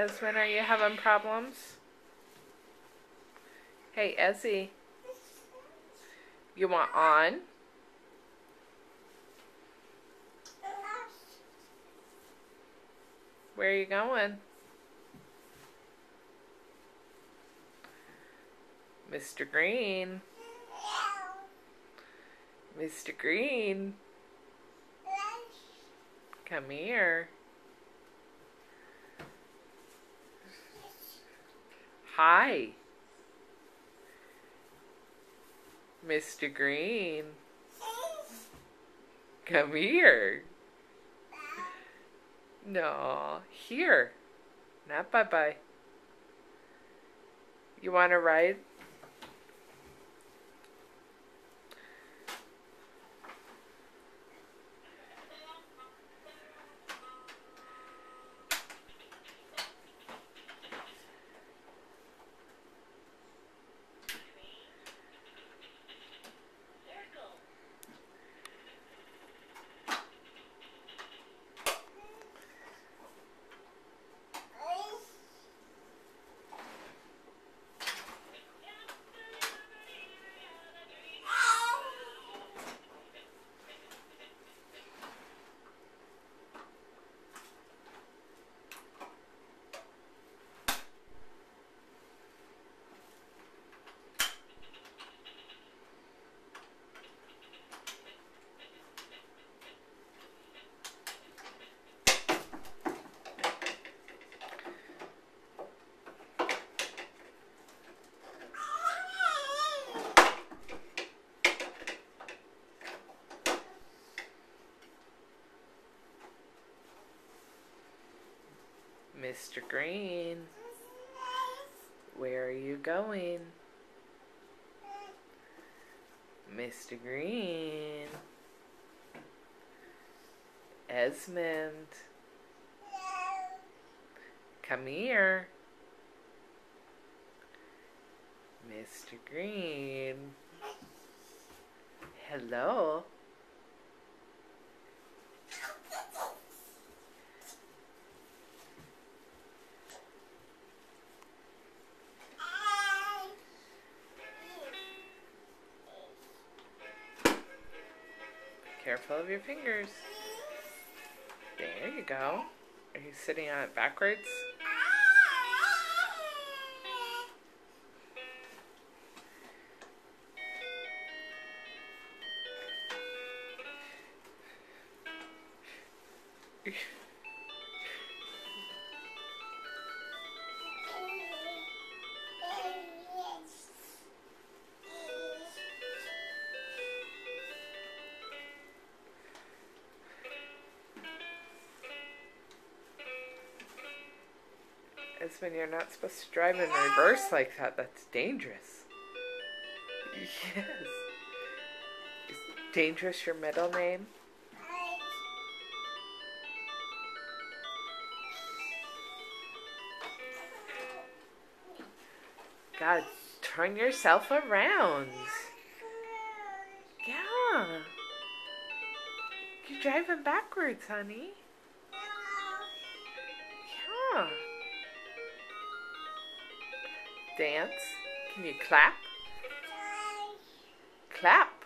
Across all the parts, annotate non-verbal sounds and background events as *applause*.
Esmond, are you having problems? Hey, Ezzy. You want on? Where are you going? Mr. Green. Mr. Green. Come here. Hi. Mr. Green. Come here. No, here. Not bye bye. You want to ride? Mr. Green, where are you going? Mr. Green, Esmond, come here. Mr. Green, hello. Careful of your fingers. There you go. Are you sitting on it backwards? *laughs* Esmond you're not supposed to drive in reverse like that. That's dangerous. Yes. Is dangerous your middle name? God, turn yourself around. Yeah. You're driving backwards, honey. Dance. Can you clap? Clap.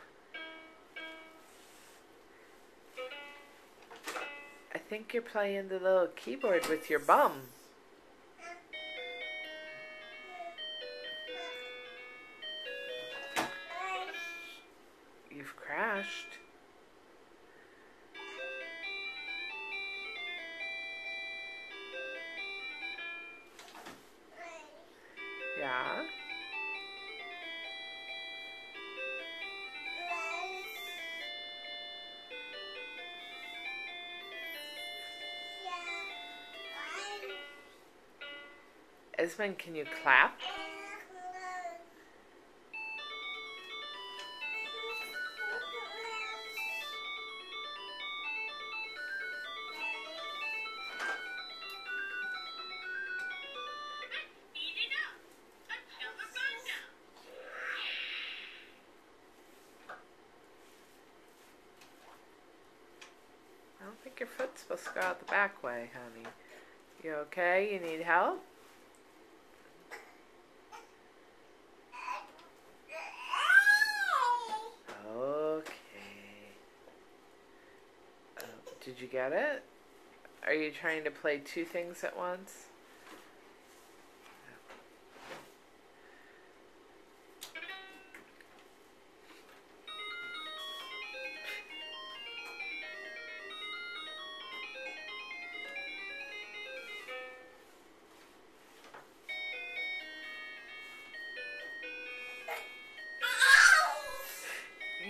I think you're playing the little keyboard with your bum. Yeah. Esmond, can you clap? Think your foot's supposed to go out the back way, honey. You okay? You need help? Okay. Uh, did you get it? Are you trying to play two things at once?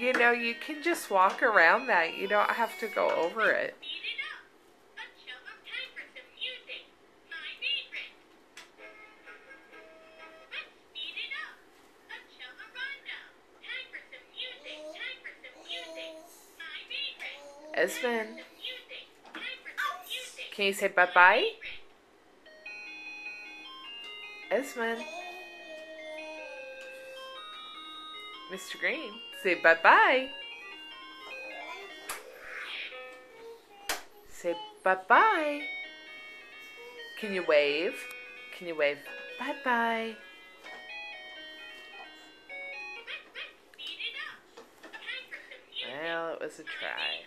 You know, you can just walk around that. You don't have to go over it. Speed it up. A chill of time for some music. My favorite. Let's speed it up. A chill of rondo. Time for some music. Time for some music. My favorite. Esmond, Some music. Time for some music. can you say bye bye? Favorite. Esmond. Mr. Green, say bye bye. Say bye bye. Can you wave? Can you wave? Bye bye. Let's speed it up. Time for some music. Well, it was a try.